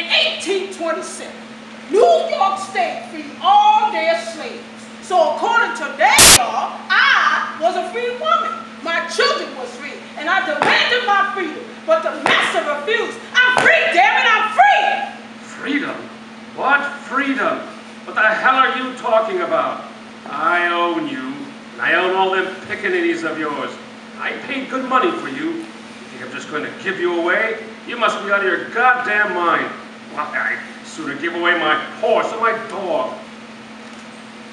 In 1827, New York State freed all their slaves. So according to their law, I was a free woman. My children was free, and I demanded my freedom. But the master refused. I'm free, damn it, I'm free! Freedom? What freedom? What the hell are you talking about? I own you, and I own all them pickaninnies of yours. I paid good money for you. You think I'm just going to give you away? You must be out of your goddamn mind. Why, I'd sooner give away my horse or my dog.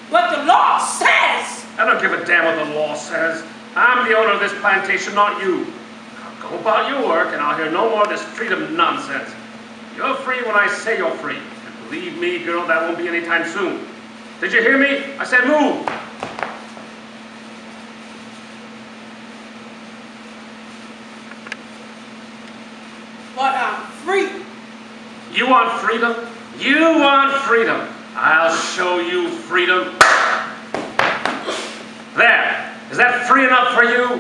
But the law says I don't give a damn what the law says. I'm the owner of this plantation, not you. Now go about your work, and I'll hear no more of this freedom nonsense. You're free when I say you're free. And believe me, girl, that won't be anytime soon. Did you hear me? I said move. but I'm free. You want freedom? You want freedom. I'll show you freedom. There. Is that free enough for you?